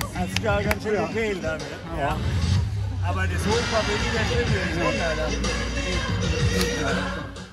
Das ist ja ganz schön okay damit. Ja. Aber das Hochpapier ist ja schön, das ist